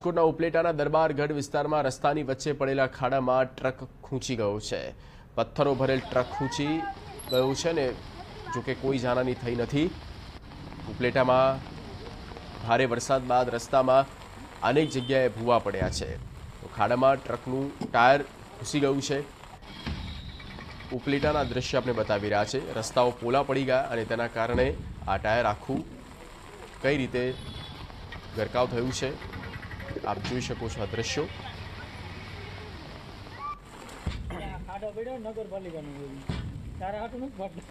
રાજકોટના ઉપલેટાના દરબારગઢ વિસ્તારમાં રસ્તાની વચ્ચે પડેલા ખાડામાં ટ્રક ખૂંચી ગયો છે. પથ્થરો ભરેલ ટ્રક ખૂંચી ગયો છે ને જોકે કોઈ જાનહાની થઈ નથી. ઉપલેટામાં ભારે વરસાદ બાદ રસ્તામાં અનેક જગ્યાએ ભૂવા પડ્યા છે. તો ખાડામાં ટ્રકનું ટાયર ઘૂસી ગયું છે. ઉપલેટાના દ્રશ્ય આપણે બતાવી રહ્યા છે. રસ્તાઓ પોલા પડી ગયા અને તેના કારણે આ ટાયર આખું કઈ રીતે ગરકાવ થયું છે. આપ જોઈ શકો છો આ દ્રશ્યો. ખાડો પડ્યો નગરપાલિકાનું તારે હાટું નથી